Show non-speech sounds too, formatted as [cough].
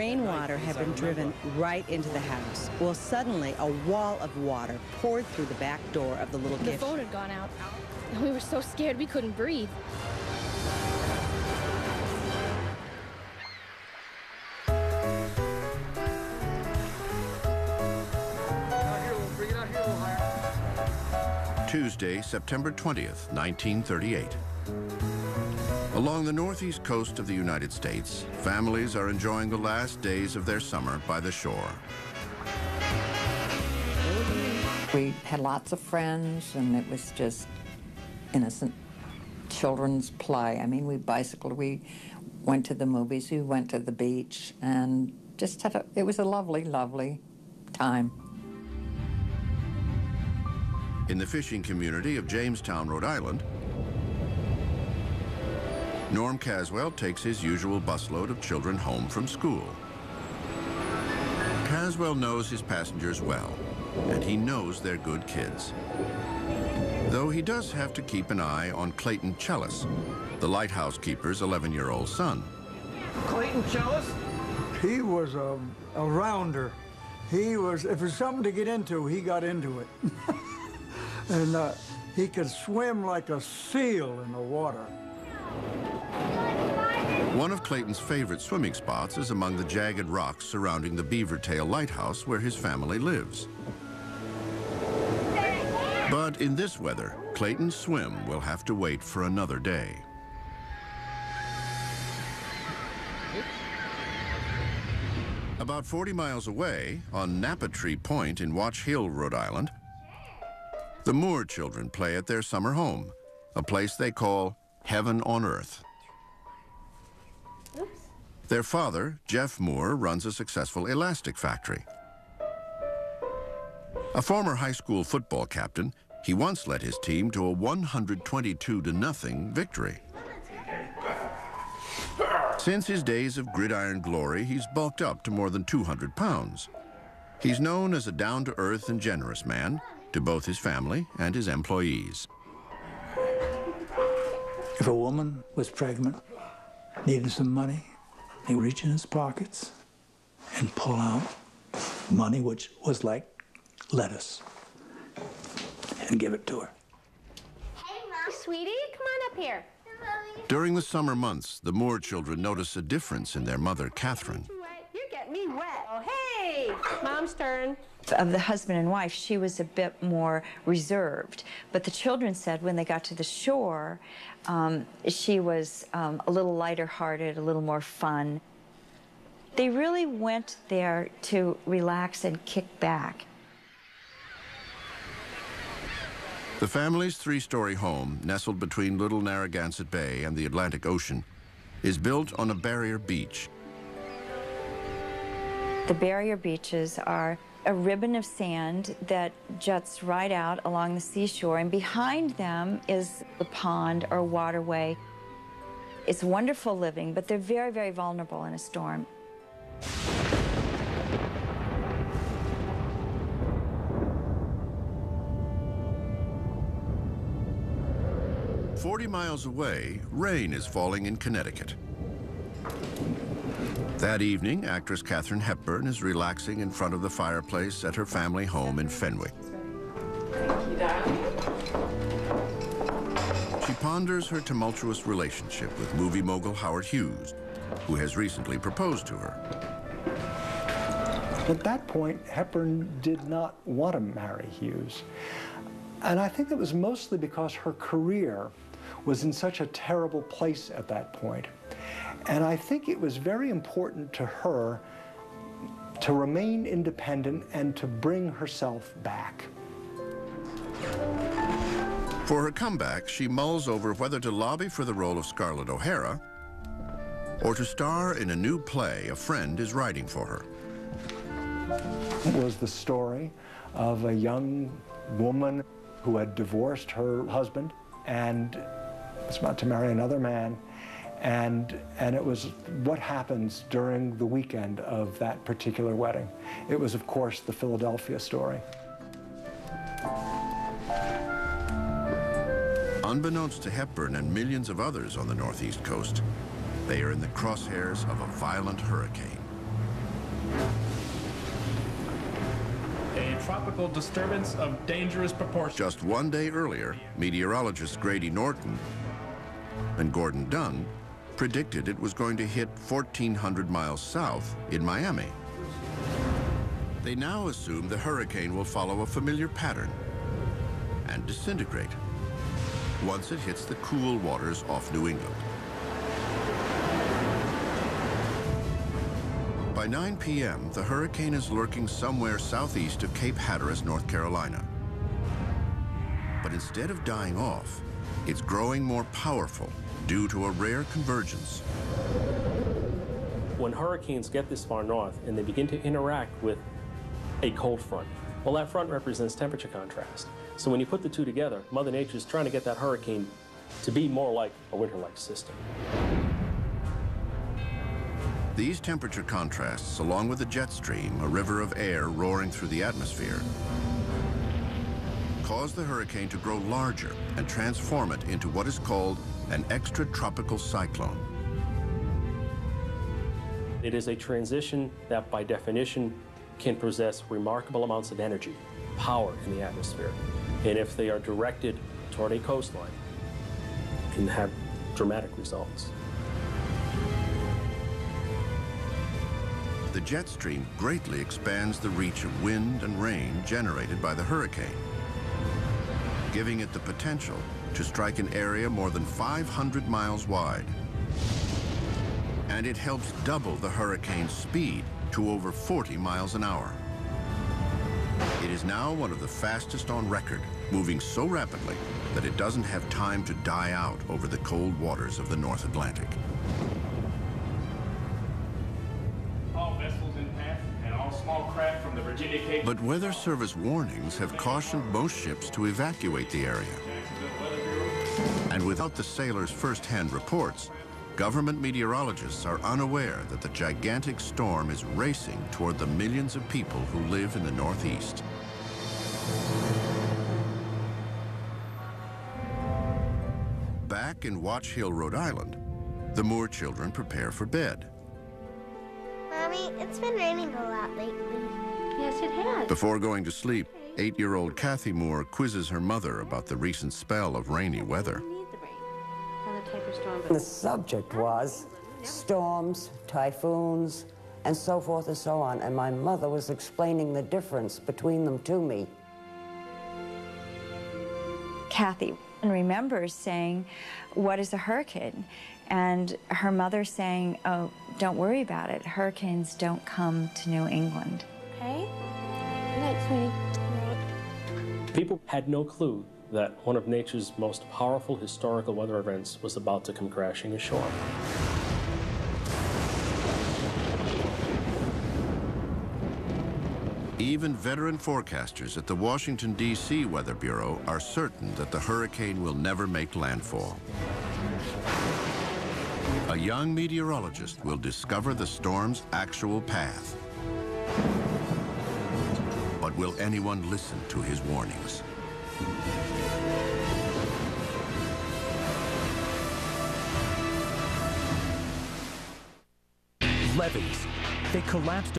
Rainwater had been driven right into the house. Well, suddenly a wall of water poured through the back door of the little The gift phone had gone out. And we were so scared we couldn't breathe. Tuesday, September 20th, 1938. Along the northeast coast of the United States, families are enjoying the last days of their summer by the shore. We had lots of friends, and it was just innocent children's play. I mean, we bicycled, we went to the movies, we went to the beach, and just had a, it was a lovely, lovely time. In the fishing community of Jamestown, Rhode Island, Norm Caswell takes his usual busload of children home from school. Caswell knows his passengers well, and he knows they're good kids. Though he does have to keep an eye on Clayton Chellis, the lighthouse keeper's 11-year-old son. Clayton Chellis? He was a, a rounder. He was, if there's something to get into, he got into it. [laughs] and uh, he could swim like a seal in the water. One of Clayton's favorite swimming spots is among the jagged rocks surrounding the Beavertail Lighthouse where his family lives. But in this weather, Clayton's swim will have to wait for another day. About 40 miles away, on Napatree Point in Watch Hill, Rhode Island, the Moore children play at their summer home, a place they call heaven on earth. Their father, Jeff Moore, runs a successful elastic factory. A former high school football captain, he once led his team to a 122 to nothing victory. Since his days of gridiron glory, he's bulked up to more than 200 pounds. He's known as a down-to-earth and generous man to both his family and his employees. If a woman was pregnant, needed some money, he'd reach in his pockets and pull out money, which was like lettuce, and give it to her. Hey, Mom. Sweetie, come on up here. During the summer months, the Moore children notice a difference in their mother, Catherine. You get me wet. Oh, hey. Mom's turn. Of the husband and wife, she was a bit more reserved. But the children said when they got to the shore, um, she was um, a little lighter hearted, a little more fun. They really went there to relax and kick back. The family's three-story home, nestled between Little Narragansett Bay and the Atlantic Ocean, is built on a barrier beach. The barrier beaches are a ribbon of sand that juts right out along the seashore, and behind them is the pond or waterway. It's wonderful living, but they're very, very vulnerable in a storm. Forty miles away, rain is falling in Connecticut. That evening, actress Katharine Hepburn is relaxing in front of the fireplace at her family home in Fenwick. Thank you, darling. She ponders her tumultuous relationship with movie mogul Howard Hughes, who has recently proposed to her. At that point, Hepburn did not want to marry Hughes. And I think it was mostly because her career was in such a terrible place at that point. And I think it was very important to her to remain independent and to bring herself back. For her comeback, she mulls over whether to lobby for the role of Scarlett O'Hara or to star in a new play a friend is writing for her. It was the story of a young woman who had divorced her husband and was about to marry another man. And, and it was what happens during the weekend of that particular wedding. It was, of course, the Philadelphia story. Unbeknownst to Hepburn and millions of others on the northeast coast, they are in the crosshairs of a violent hurricane. A tropical disturbance of dangerous proportions. Just one day earlier, meteorologists Grady Norton and Gordon Dunn predicted it was going to hit 1,400 miles south in Miami. They now assume the hurricane will follow a familiar pattern and disintegrate once it hits the cool waters off New England. By 9 p.m., the hurricane is lurking somewhere southeast of Cape Hatteras, North Carolina. But instead of dying off, it's growing more powerful due to a rare convergence. When hurricanes get this far north and they begin to interact with a cold front, well, that front represents temperature contrast. So when you put the two together, Mother Nature is trying to get that hurricane to be more like a winter-like system. These temperature contrasts, along with the jet stream, a river of air roaring through the atmosphere, cause the hurricane to grow larger and transform it into what is called an extratropical cyclone. It is a transition that, by definition, can possess remarkable amounts of energy, power in the atmosphere. And if they are directed toward a coastline, can have dramatic results. The jet stream greatly expands the reach of wind and rain generated by the hurricane, giving it the potential to strike an area more than 500 miles wide. And it helps double the hurricane's speed to over 40 miles an hour. It is now one of the fastest on record, moving so rapidly that it doesn't have time to die out over the cold waters of the North Atlantic. All vessels in But Weather Service warnings have cautioned most ships to evacuate the area. And without the sailors' first-hand reports, government meteorologists are unaware that the gigantic storm is racing toward the millions of people who live in the Northeast. Back in Watch Hill, Rhode Island, the Moore children prepare for bed. Mommy, it's been raining a lot lately. Yes, it has. Before going to sleep, eight-year-old Kathy Moore quizzes her mother about the recent spell of rainy weather. The subject was storms, typhoons, and so forth and so on, and my mother was explaining the difference between them to me. Kathy remembers saying, what is a hurricane? And her mother saying, oh, don't worry about it. Hurricanes don't come to New England. Okay. Good night, sweetie. People had no clue that one of nature's most powerful historical weather events was about to come crashing ashore. Even veteran forecasters at the Washington, D.C. Weather Bureau are certain that the hurricane will never make landfall. A young meteorologist will discover the storm's actual path. But will anyone listen to his warnings? Levees. They collapsed